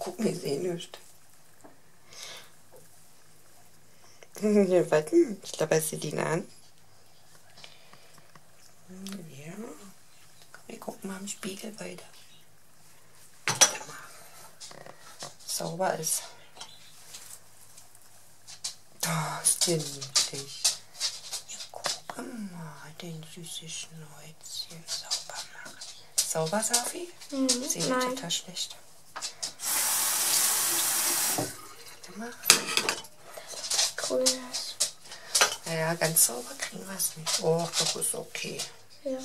gucken, wir sehen nicht. Wir warten. Ich glaube, er sieht ihn an. Ja. Wir gucken mal im Spiegel weiter. Sauber ist. Da ist der niedlich. Ja, guck mal, den süßen Schnäuzchen sauber machen. Sauber, Safi? Mhm, Sieht total schlecht. Warte mal. Grünes. Naja, ganz sauber kriegen wir es nicht. Oh, doch ist okay. Ja.